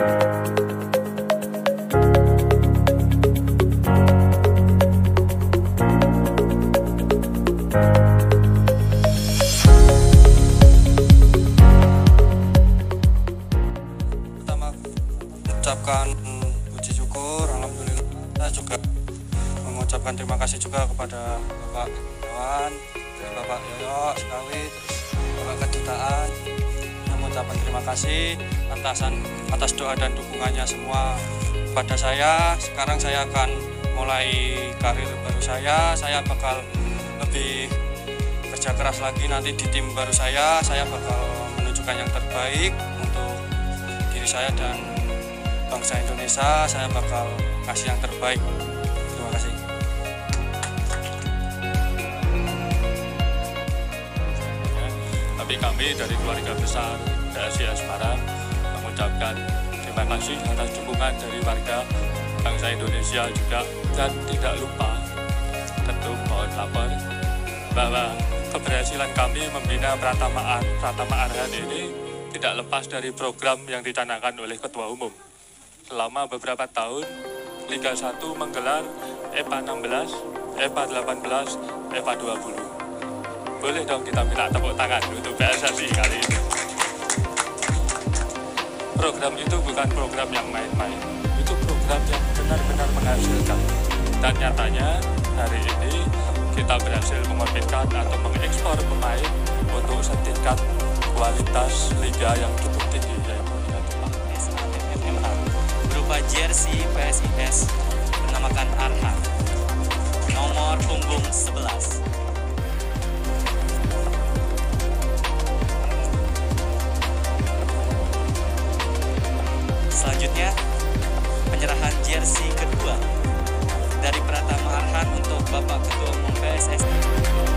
mengucapkan puji syukur alhamdulillah. Saya juga mengucapkan terima kasih juga kepada Bapak Dewan Bapak Yoyo Sekawi Bapak Kedutaan terima kasih atasan atas doa dan dukungannya semua pada saya. Sekarang saya akan mulai karir baru saya. Saya bakal lebih kerja keras lagi nanti di tim baru saya. Saya bakal menunjukkan yang terbaik untuk diri saya dan bangsa Indonesia. Saya bakal kasih yang terbaik tapi kami dari keluarga besar PSI Asmara mengucapkan terima kasih atas dukungan dari warga bangsa Indonesia juga dan tidak lupa tentu mohon lapor bahwa keberhasilan kami membina Pratamaan Pratama Arhan ini tidak lepas dari program yang dicanangkan oleh Ketua Umum. Selama beberapa tahun, Liga 1 menggelar EPA 16, EPA 18, EPA 20 boleh dong kita minta tepuk tangan untuk PSSI kali ini. Program itu bukan program yang main-main, itu program yang benar-benar menghasilkan. Dan nyatanya hari ini kita berhasil mengorbitkan atau mengekspor pemain untuk setingkat kualitas liga yang cukup tinggi yaitu Liga Jepang. Berupa jersey PSIS bernamakan Arhan nomor punggung 11 selanjutnya penyerahan jersey kedua dari Pratama Arhan untuk Bapak Ketua Umum PSSI